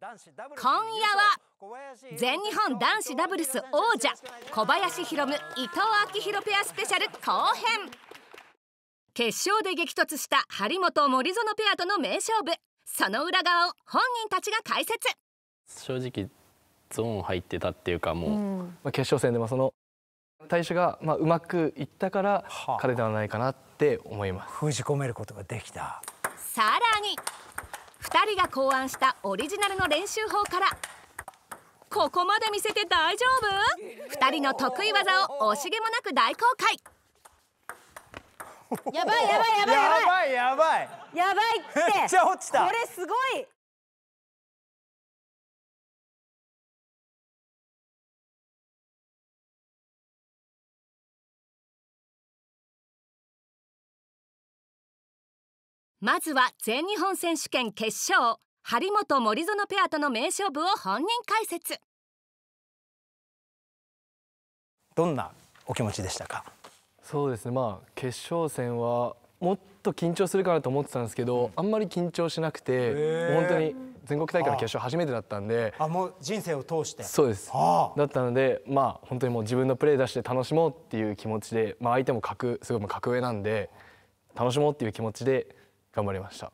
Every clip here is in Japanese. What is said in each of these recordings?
今夜は全日本男子ダブルス王者小林宏夢伊藤昭弘ペアスペシャル後編。決勝で激突した張本森園ペアとの名勝負。その裏側を本人たちが解説。正直ゾーン入ってたっていうかもう、うん、まあ、決勝戦でもその対手がまあうまくいったから彼ではないかなって思います、封じ込めることができた。さらに2人が考案したオリジナルの練習法から。ここまで見せて大丈夫？2人の得意技を惜しげもなく大公開。やばいやばいやばい。やばいやばい。やばいって。めっちゃ落ちた。これすごいまずは全日本選手権決勝。張本森園ペアとの名勝負を本人解説。どんなお気持ちでしたか？そうですね。まあ決勝戦はもっと緊張するかなと思ってたんですけど、あんまり緊張しなくて本当に全国大会の決勝初めてだったんで。あもう人生を通して。そうです。だったのでまあ本当にもう自分のプレー出して楽しもうっていう気持ちで、まあ、相手も格すごい格上なんで楽しもうっていう気持ちで頑張りました。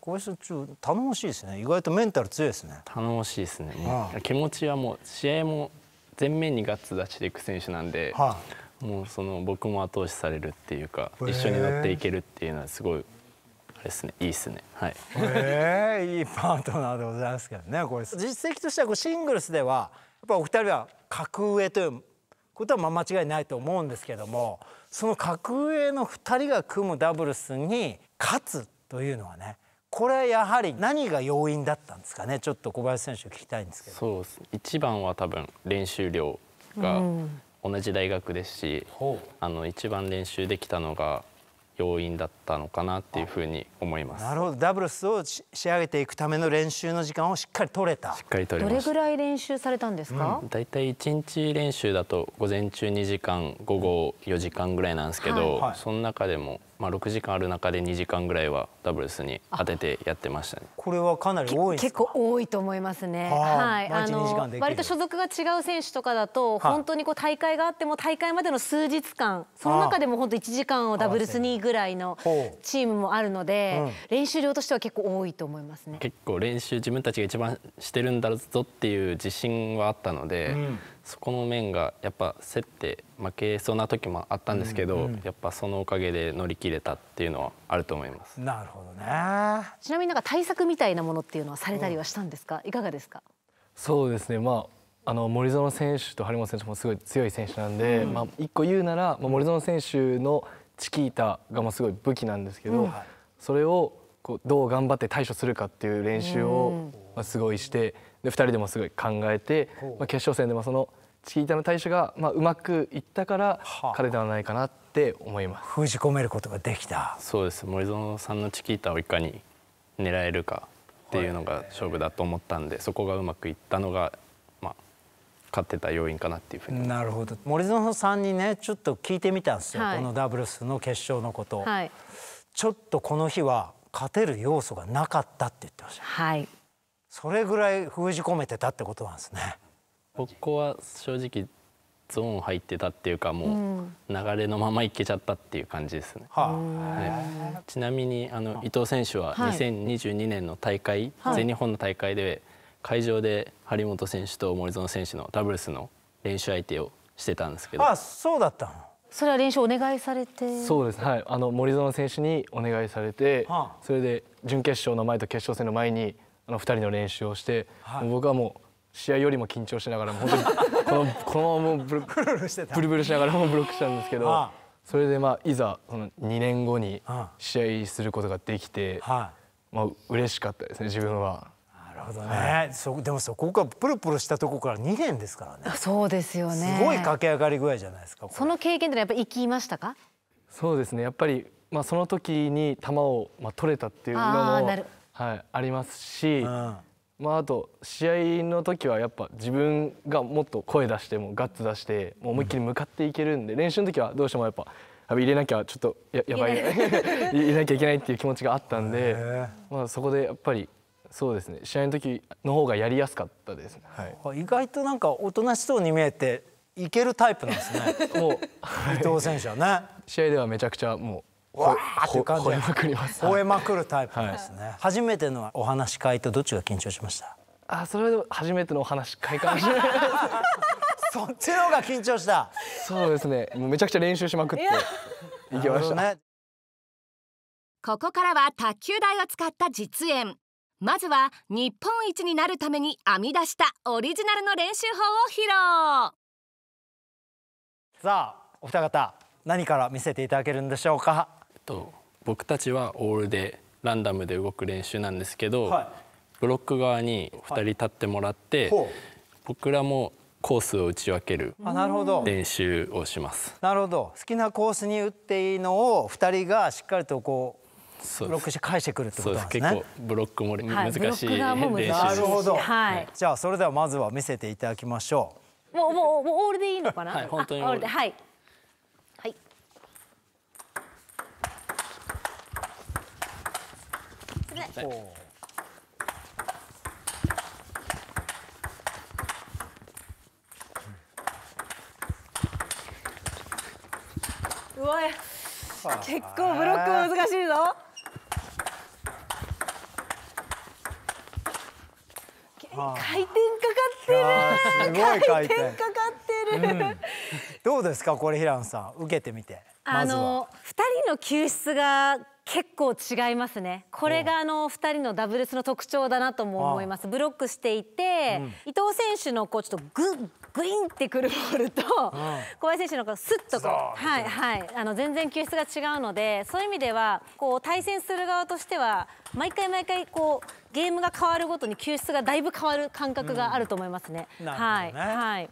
小林中頼もしいですね。意外とメンタル強いですね。頼もしいですね。もう気持ちはもう試合も全面にガッツ出していく選手なんで、はあ、もうその僕も後押しされるっていうか一緒に乗っていけるっていうのはすごいあれですねいいですねはいえー、いいパートナーでございますけどねこれ実績としてはこうシングルスではやっぱお二人は格上ということはまあ間違いないと思うんですけどもその格上の2人が組むダブルスに勝つというのはねこれやはり何が要因だったんですかね？ちょっと小林選手聞きたいんですけど。そうです。一番は多分練習量が同じ大学ですし、う。ん、あの一番練習できたのが要因だったのかなっていうふうに思います。なるほど。ダブルスを仕上げていくための練習の時間をしっかり取れた。しっかり取れどれぐらい練習されたんですか、だいたい1日練習だと午前中2時間午後4時間ぐらいなんですけど、はい、その中でもまあ、6時間ある中で2時間ぐらいはダブルスに当ててやってましたね。これはかなり多い結構多いと思いますね。はい、あの割と所属が違う選手とかだと本当にこう大会があっても大会までの数日間その中でも本当1時間をダブルスにぐらいのチームもあるので、うん、練習量としては結構多いと思いますね。結構練習自分たちが一番してるんだぞっていう自信はあったので、うん、そこの面がやっぱ競って負けそうな時もあったんですけど、うんうん、やっぱそのおかげで乗り切れたっていうのはあると思います。なるほどね。ちなみになんか対策みたいなものっていうのはされたりはしたんですか？いかがですか？そうですね。まああの森園選手と張本選手もすごい強い選手なんで、うん、まあ一個言うなら、まあ、森園選手のチキータがまあすごい武器なんですけど、うん、それをこうどう頑張って対処するかっていう練習をまあすごいして、で2人でもすごい考えて、まあ、決勝戦でもそのチキータの対処がまあうまくいったから彼ではないかなって思います。封じ込めることができた。そうです。森園さんのチキータをいかに狙えるかっていうのが勝負だと思ったんで、そこがうまくいったのがまあ勝ってた要因かなっていうふうに。なるほど。森園さんにねちょっと聞いてみたんですよ。はい、このダブルスの決勝のこと。はい、ちょっとこの日は勝てる要素がなかったって言ってました。はい。それぐらい封じ込めてたってことなんですね。ここは正直ゾーン入ってたっていうかもう流れのままいけちゃったっていう感じですね。はい、ちなみにあの伊藤選手は2022年の大会、はい、全日本の大会で会場で張本選手と森園選手のダブルスの練習相手をしてたんですけど。あそうだったの？それは練習お願いされて？そうです。はい。あの森園選手にお願いされて、はあ、それで準決勝の前と決勝戦の前にあの2人の練習をして、はい、僕はもう試合よりも緊張しながら本当に このこのままブルブルブルしながらもブロックしたんですけど それでまあいざその2年後に試合することができてまあ嬉しかったですね自分は。なるほどね、そでもそこがプルプルしたところから2年ですからね。そうですよね。すごい駆け上がり具合じゃないですかその経験ってやっぱり生きましたか？そうですね。やっぱりまあその時に球をまあ取れたっていうのもはい、ありますし、うんまあ、あと試合の時はやっぱ自分がもっと声出してもガッツ出してもう思いっきり向かっていけるんで、練習の時はどうしてもやっぱ入れなきゃちょっとややばい 入れなきゃいけないっていう気持ちがあったんで、まあ、そこでやっぱりそうですね試合の時の方がやりやすかったです、はい、意外となんかおとなしそうに見えていけるタイプなんですね。もう 伊藤選手はね。試合ではめちゃくちゃもうわーって感じ吠えまくります。吠えまくるタイプですね、はい、初めてのお話し会とどっちが緊張しました？あそれで初めてのお話し会かもしれない。そっちの方が緊張した。そうですね。もうめちゃくちゃ練習しまくって行きました、ね、ここからは卓球台を使った実演。まずは日本一になるために編み出したオリジナルの練習法を披露。さあお二方何から見せていただけるんでしょうか、と、僕たちはオールでランダムで動く練習なんですけど、はい、ブロック側に2人立ってもらって、はい、僕らもコースを打ち分ける練習をします。なるほど。好きなコースに打っていいのを2人がしっかりとこうブロックして返してくるってことなんですね。結構ブロックも難しい練習、はい、なるほど、はい、じゃあそれではまずは見せていただきましょう。もうもうもうオールでいいのかな？はい本当にオールではいはいはい。う。わ結構ブロック難しいぞ。回転かかってる。回転。かかってる、うん、どうですかこれ平野さん。受けてみて。あの二人の救出が結構違いますね。これがあの2人のダブルスの特徴だなとも思います。ブロックしていて、うん、伊藤選手のこうちょっとググインってくるボールと、うん、小林選手のこうスッとこうはいはい。あの全然球質が違うのでそういう意味ではこう対戦する側としては毎回毎回こうゲームが変わるごとに球質がだいぶ変わる感覚があると思いますね。うん、はい、はい。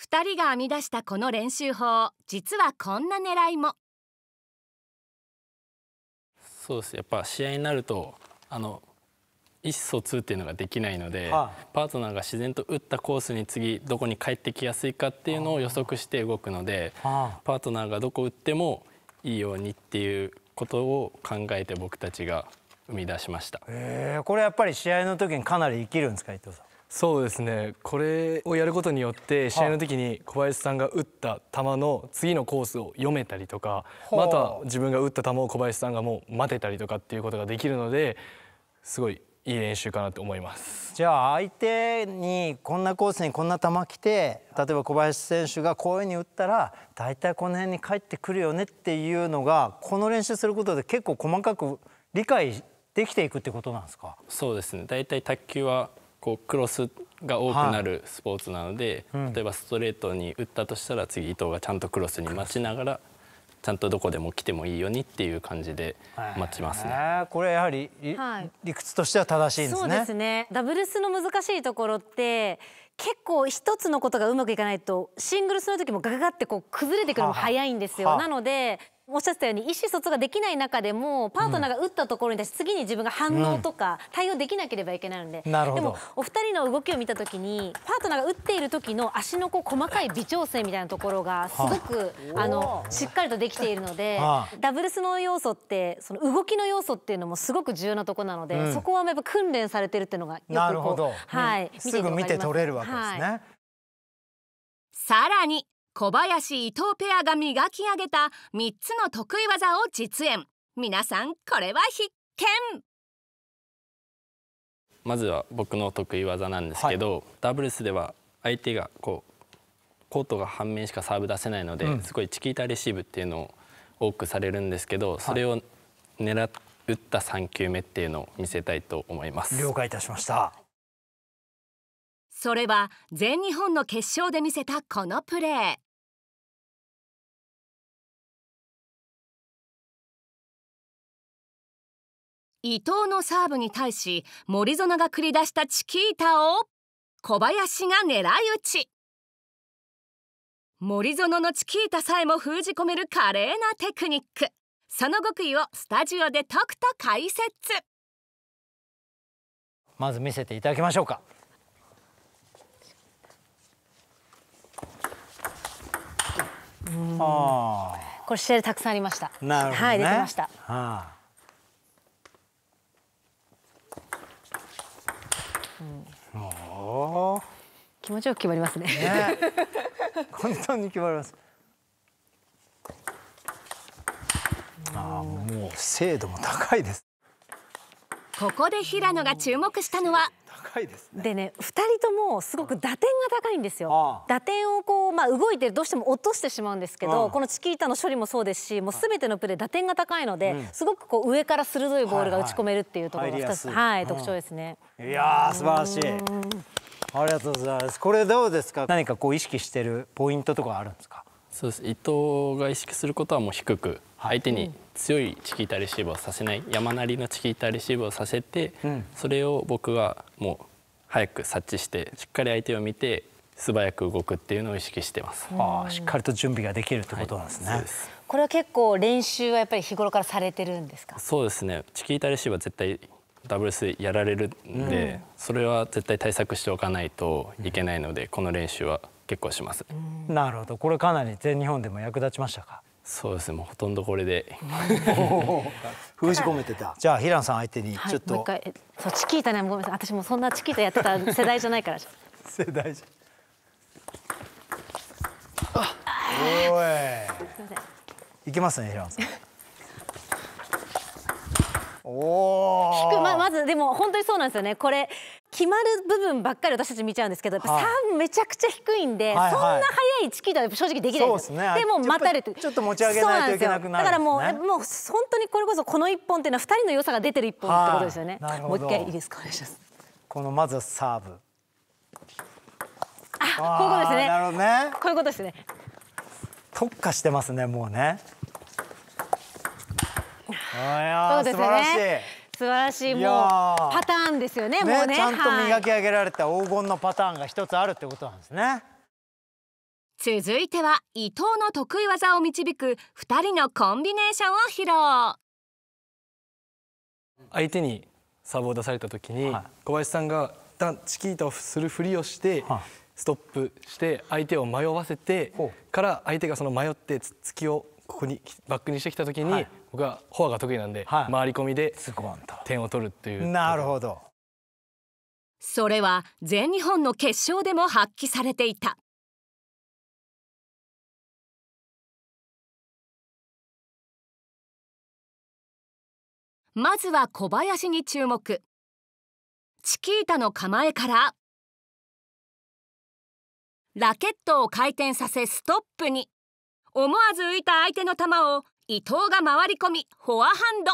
2人が編み出したこの練習法実はこんな狙いもそうです。やっぱ試合になるとあの意思疎通っていうのができないので、はあ、パートナーが自然と打ったコースに次どこに帰ってきやすいかっていうのを予測して動くので、はあ、パートナーがどこ打ってもいいようにっていうことを考えて僕たちが生み出しました。えー、これやっぱり試合の時にかなり生きるんですか伊藤さん？そうですね。これをやることによって試合の時に小林さんが打った球の次のコースを読めたりとかまた自分が打った球を小林さんがもう待てたりとかっていうことができるのですごいいい練習かなと思います。じゃあ相手にこんなコースにこんな球来て例えば小林選手がこういうふうに打ったら大体この辺に帰ってくるよねっていうのがこの練習することで結構細かく理解できていくってことなんですか？そうですね。大体卓球はこうクロスが多くなるスポーツなので、はいうん、例えばストレートに打ったとしたら次伊藤がちゃんとクロスに待ちながらちゃんとどこでも来てもいいようにっていう感じで待ちますね。これやはり、はい、理屈としては正しいんですね。そうですね。ダブルスの難しいところって結構一つのことがうまくいかないとシングルスの時もガガガってこう崩れてくるのも早いんですよ。はあはあ、なのでおっしゃったように意思疎通ができない中でもパートナーが打ったところに対して次に自分が反応とか対応できなければいけないので、うん、でもお二人の動きを見た時にパートナーが打っている時の足のこう細かい微調整みたいなところがすごくあのしっかりとできているのでダブルスの要素ってその動きの要素っていうのもすごく重要なところなので、うん、そこはやっぱ訓練されてるっていうのがよくこうはい、すぐ見て取れるわけですね。はい、さらに小林伊藤ペアが磨き上げた3つの得意技を実演。皆さんこれは必見。まずは僕の得意技なんですけど、はい、ダブルスでは相手がこうコートが半面しかサーブ出せないので、うん、すごいチキータレシーブっていうのを多くされるんですけど、それを狙打った3球目っていうのを見せたいと思います。了解いたしましたそれは全日本の決勝で見せたこのプレー。伊藤のサーブに対し森園が繰り出したチキータを小林が狙い撃ち。森園のチキータさえも封じ込める華麗なテクニック。その極意をスタジオでとくと解説。まず見せていただきましょうか。あ。これ試合でたくさんありました。なるほど、ね、はい、出てました。はあ。うん、お気持ちよく決まりますね。ね。本当に決まります。ああもう精度も高いですここで平野が注目したのは高いですね。でね2人ともすごく打点が高いんですよ。打点をこうまあ動いてどうしても落としてしまうんですけど、このチキータの処理もそうですし、もうすべてのプレー打点が高いので、うん、すごくこう上から鋭いボールが打ち込めるっていうところが一つ、はい、はい、特徴ですね。いや素晴らしい。ありがとうございます。これどうですか？何かこう意識してるポイントとかあるんですか？そうです。伊藤が意識することはもう低く相手に強いチキータレシーブをさせない山なりのチキータレシーブをさせて、うん、それを僕はもう早く察知してしっかり相手を見て素早く動くっていうのを意識してます。ああ、しっかりと準備ができるってことなんですね。はい、これは結構練習はやっぱり日頃からされてるんですか？そうですね。チキータレシーブは絶対ダブルスやられるんで、うん、それは絶対対策しておかないといけないので、この練習は結構します、なるほど。これかなり全日本でも役立ちましたか？そうですね。もうほとんどこれで 封じ込めてた。じゃあ平野さん相手にちょっと、はい、そうチキータねごめんなさい。私もそんなチキータやってた世代じゃないから。世代じゃ。おい。いきますね平野さん。おお。ままずでも本当にそうなんですよね。これ決まる部分ばっかり私たち見ちゃうんですけど、やっぱ3めちゃくちゃ低いんで、はいはい、そんな速いチキータは正直できないんですよ。で,、も待たれてちょっと持ち上げないといけなくなる、ね、だからもうもう本当にこれこそこの一本っていうのは2人の良さが出てる一本ってことですよね。もう一回いいですか？お願いします。このまずサーブ。あ、こういうことですね。なるほどね。こういうことですね。特化してますねもうね。あや、素晴らしい。素晴らしい。もうパターンですよねもうね。ちゃんと磨き上げられた黄金のパターンが一つあるってことなんですね。続いては伊藤の得意技を導く2人のコンビネーションを披露。相手にサーブを出された時に、はい、小林さんが一旦チキータをするふりをして、はい、ストップして相手を迷わせてから相手がその迷って突きをここにバックにしてきた時に、はい、僕はフォアが得意なんで、はい、回り込みで点を取るっていう。なるほど。それは全日本の決勝でも発揮されていた。まずは小林に注目。チキータの構えから。ラケットを回転させストップに。思わず浮いた相手の球を伊藤が回り込みフォアハンド。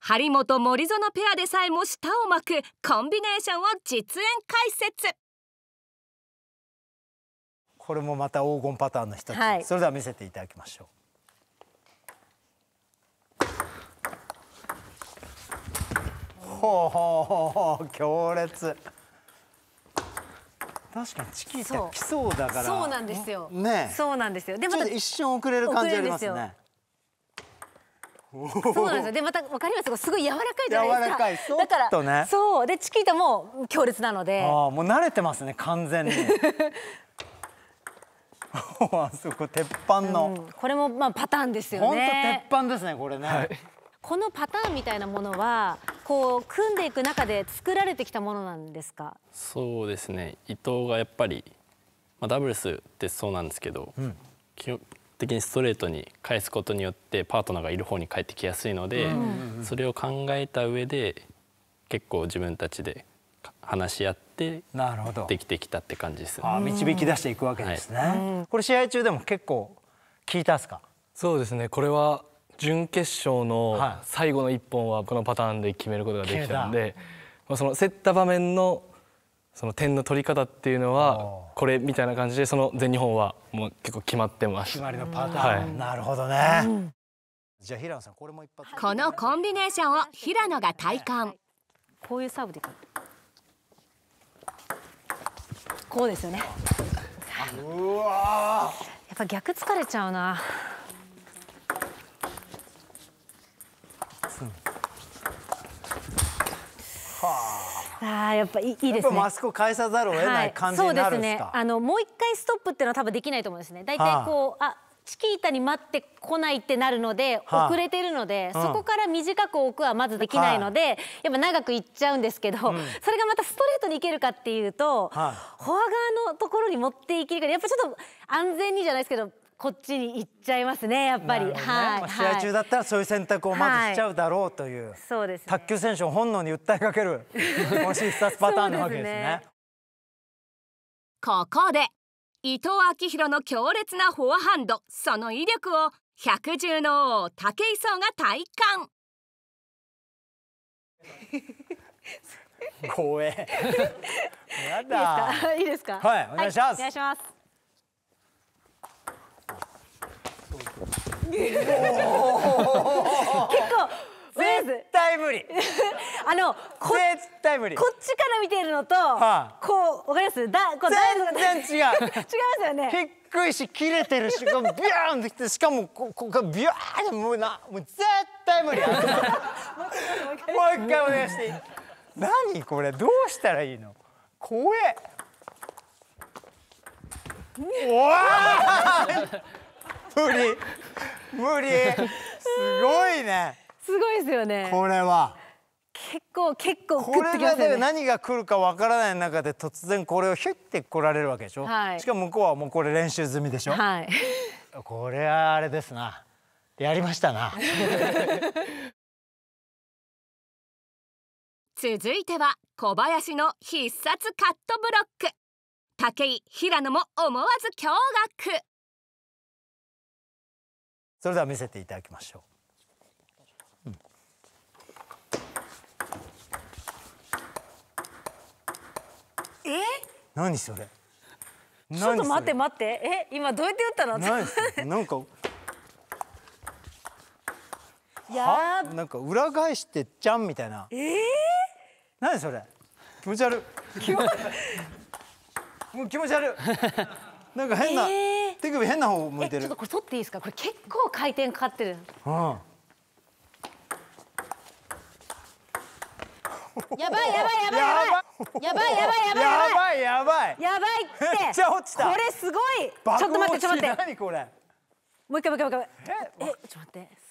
張本森園ペアでさえも舌を巻くコンビネーションを実演解説。これもまた黄金パターンの一つ、はい、それでは見せていただきましょう。ほうほうほうほう強烈確かにチキータ来そうだから。そうなんですよ。ねそうなんですよ。でまた一瞬遅れる感じありますね。そうなんですよ。でまたわかりますすごい柔らかいじゃないですか柔らかいそうだからねそう。でチキータも強烈なので。ああもう慣れてますね完全に。あそこ鉄板の、うん、これもまあパターンですよね。本当鉄板ですねこれね、はい。このパターンみたいなものはこう組んでいく中で作られてきたものなんですか？そうですね。伊藤がやっぱり、まあ、ダブルスってそうなんですけど、うん、基本的にストレートに返すことによってパートナーがいる方に返ってきやすいので、それを考えた上で結構自分たちで話し合ってなるほど。できてきたって感じです、ね、あ導き出していくわけですね、はい、これ試合中でも結構聞いたっすか？そうですね。これは準決勝の最後の1本はこのパターンで決めることができたんで、まあ、その競った場面のその点の取り方っていうのはこれみたいな感じでその全日本はもう結構決まってます。決まりのパターン、はい、なるほどね、うん、じゃあ平野さんこれも一発。このコンビネーションを平野が体感。こういうサーブでいくこうですよね。うわやっぱ逆疲れちゃうなああやっぱいいですね。マスクを返さざるを得ない感じになるんですか？はい、そうですね。あのもう一回ストップっていうのは多分できないと思うんですね。大体こう、はい、あチキータに待ってこないってなるので、はあ、遅れてるので、うん、そこから短く置くはまずできないので、はあ、やっぱ長くいっちゃうんですけど、うん、それがまたストレートにいけるかっていうと、はあ、フォア側のところに持っていけるかやっぱちょっと安全にじゃないですけどこっちに行っちゃいますねやっぱり、ね、はい、まあ、試合中だったらそういう選択をまずしちゃうだろうという、はい、そうです、ね、卓球選手を本能に訴えかけるもし必殺パターンなわけですね。ここで伊藤昭弘の強烈なフォアハンドその威力を百獣の王武井壮が体感。怖え。やだ。いいですか？はいお願いします、はい、お願いします 結構絶対無理。あのこ絶対無理。こっちから見てるのと、はあ、こうわかります？だこう全然違う。違いますよね。低いし切れてるしビューンってきてしかもここがビューンもうなもう絶対無理。もう一回お願いしていい？何これ？どうしたらいいの？怖え。おわ無理。無理。すごいね。すごいですよね。これは。結構結構これがで何が来るかわからない中で突然これをヒュッて来られるわけでしょ、はい、しかも向こうはもうこれ練習済みでしょ、はい、これはあれですな。やりましたな。続いては小林の必殺カットブロック。武井平野も思わず驚愕それでは見せていただきましょう。え？何それ？ちょっと待って待って。え？今どうやって打ったの？なんか。やなんか裏返してじゃんみたいな。え？ー、何それ？気持ち悪い。もう気持ち悪いなんか変な、えー、手首変な方向いてる。ちょっとこれ取っていいですか？これ結構回転かかってる。うん。やばいやばいやばいやばい。やばいやばいやばいやばい。やばいって。めっちゃ落ちた。これすごい。ちょっと待ってちょっと待って。何これ？もう一回もう一回もう一回。えちょっと待って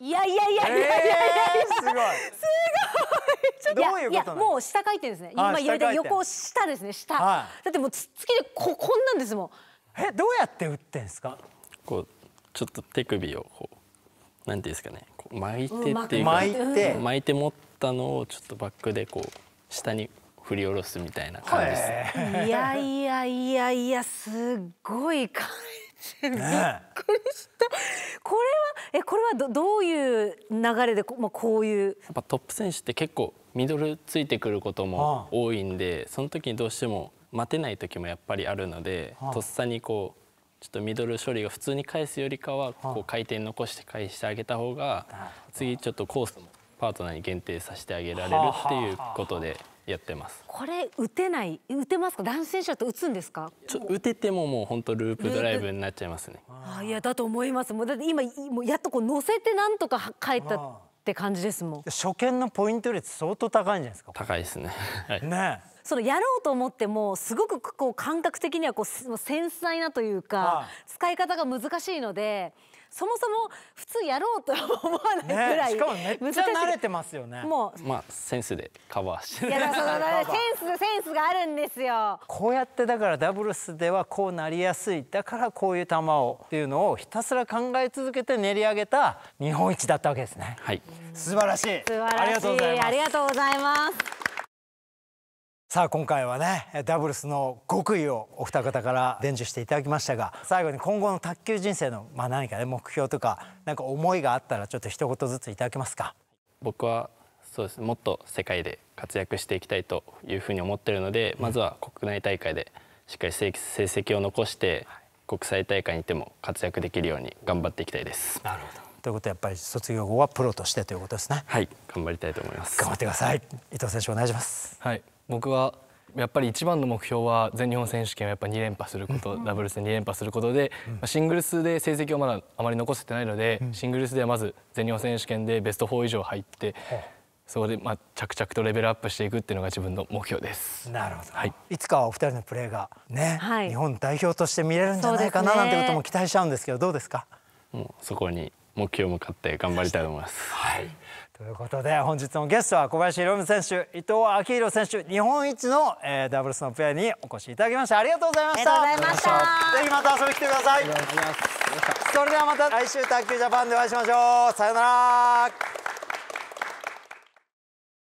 いやいやいやいやいやいや。すごい。すごい。どういうこともう下回転ですね。今言われた横下ですね。下、だってもうつっつきでここんなんですもん。えどうやって打ってんですか？こうちょっと手首をこうなんていうんですかね。巻いてっていうか巻いて。巻いて持ったのをちょっとバックでこう下に振り下ろすみたいな感じです、ね、いやいやいやいやすごい回転 びっくりした、これはえこれはどどういう流れでこ,、まあ、こういう？やっぱトップ選手って結構ミドルついてくることも多いんでその時にどうしても待てない時もやっぱりあるのでとっさにこうちょっとミドル処理が普通に返すよりかはこう回転残して返してあげた方が次ちょっとコースもパートナーに限定させてあげられるっていうことでやってます。これ打てない？打てますか？男子選手だと打つんですか？ちょ打ててももう本当ループドライブになっちゃいますね。あいやだと思います。もうだって今もうやっとこう乗せてなんとか帰ったって感じですもん。初見のポイント率相当高いんじゃないですか？高いですね。はい、ね。そのやろうと思ってもすごくこう感覚的にはこう繊細なというか、使い方が難しいのでそもそも普通やろうとは思わないぐらい、ね、しかもめっちゃ慣れてますよね。もう。まあセンスでカバーしていやそのセンスセンスがあるんですよ。こうやってだからダブルスではこうなりやすいだからこういう球をっていうのをひたすら考え続けて練り上げた日本一だったわけですね。はい。素晴らしい。素晴らしい。ありがとうございますさあ今回はねダブルスの極意をお二方から伝授していただきましたが最後に今後の卓球人生のまあ何かね目標とか何か思いがあったらちょっと一言ずついただけますか？僕はそうですもっと世界で活躍していきたいというふうに思ってるので、うん、まずは国内大会でしっかり成績を残して国際大会にても活躍できるように頑張っていきたいです。なるほどということはやっぱり卒業後はプロとしてということですね。はい頑張りたいと思います。頑張ってください。伊藤選手お願いします。はい僕はやっぱり一番の目標は全日本選手権をやっぱ2連覇すること、ダブルスで2連覇することで、うん、シングルスで成績をまだあまり残せてないので、うん、シングルスではまず全日本選手権でベスト4以上入って、そこでまあ着々とレベルアップしていくっていうのが自分の目標です。なるほど。はい。いつかはお二人のプレーがね、はい、日本代表として見れるんじゃないかななんてことも期待しちゃうんですけどどうですか？もうそこに目標向かって頑張りたいと思います。はい。ということで本日のゲストは小林宏夢選手伊藤明宏選手日本一の、えー、ダブルスのペアにお越しいただきました。ありがとうございました。ありがとうございました。ぜひまた遊びに来てください。それではまた来週卓球ジャパンでお会いしましょう。さようなら